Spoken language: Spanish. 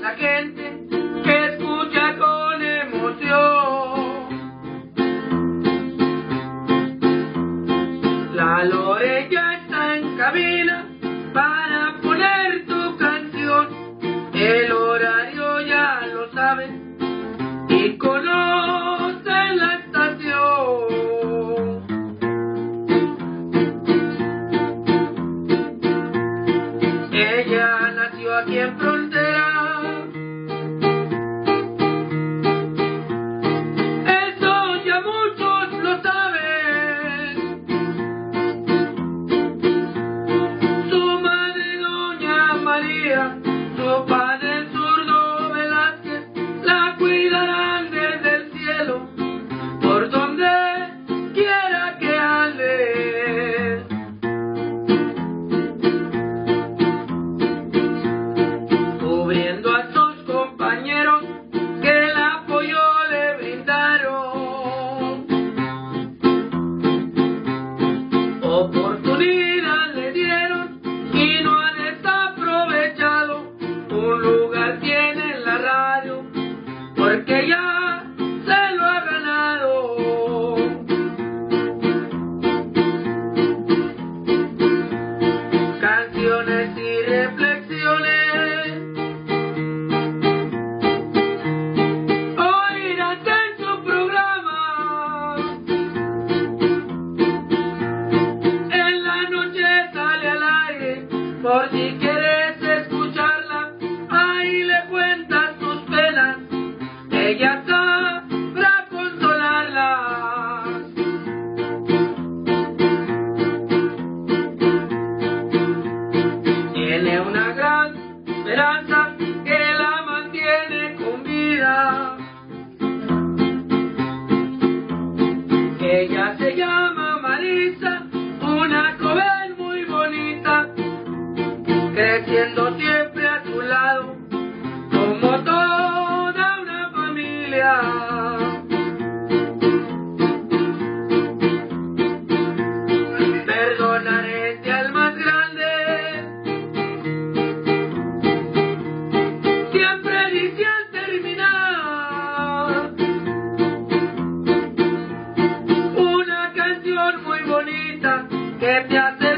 la gente que escucha con emoción. La Lorella está en cabina para poner tu canción. El horario ya lo sabes y conocen la estación. Ella nació aquí en Pronto. Porque ya ella sabrá consolarlas. Tiene una gran esperanza que la mantiene con vida. Ella se llama Marisa, una joven muy bonita, creciendo siempre a tu lado, muy bonita que te hace